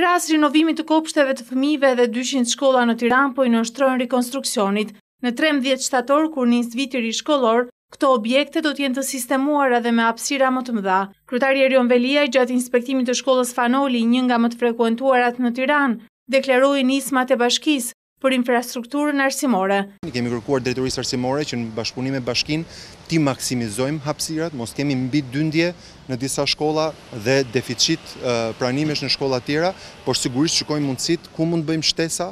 Krahas rinovimit të kopshteve të fëmijëve dhe 200 shkolla në Tiranë po i nënshtrohen rikonstruksionit. Në 13 shtator kur nis viti i ri shkollor, këto objekte do të jenë të sistemuara dhe me hapësira më të mëdha. Kryetari Erion Veliaj gjatë inspektimit të shkollës Fan Noli, një nga më të frekuentuarat në Tiranë, deklaroi nismat e bashkisë, për infrastrukturën arsimore. I kemi kërkuar drejtorisë arsimore që në bashkëpunim me bashkinë t'i maksimizojmë hapësirat, mos kemi mbidyndje në disa shkolla dhe deficit pranimesh në shkollat e tjera, por sigurisht shikojmë mundësitë ku mund të bëjmë shtesa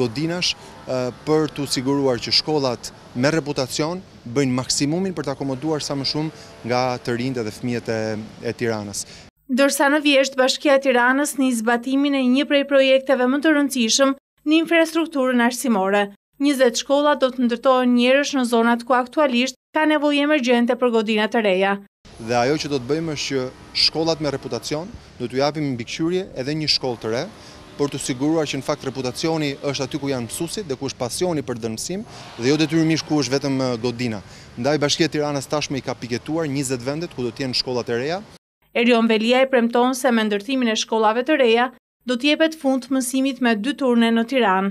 godinash, për t'u siguruar që shkollat me reputacion bëjnë maksimumin për të akomoduar sa më shumë nga të rinjtë dhe fëmijët e Tiranës. Ndërsa në vjeshtë, Bashkia e Tiranës nis zbatimin e një prej projekteve më të rëndësishëm në infrastrukturën arsimore. 20 shkolla do të ndërtohen njëherësh në zonat ku aktualisht ka nevojë emergjente për godina të reja. Dhe ajo që do të bëjmë është që shkollat me reputacion do t'u japim në mbikëqyrje edhe një shkollë të re, për t'u siguruar që në fakt reputacioni është aty ku janë mësuesit dhe ku është pasioni për të dhënë mësim dhe jo detyrimisht ku është vetëm godina. Ndaj Bashkia e Tiranës tashmë i ka piketuar njëzet vendet ku do të jenë shkollat e reja. Erion Veliaj premton se me ndërtimin e shkollave të reja, do t'i jepet fund mësimit me dy turne në Tiranë.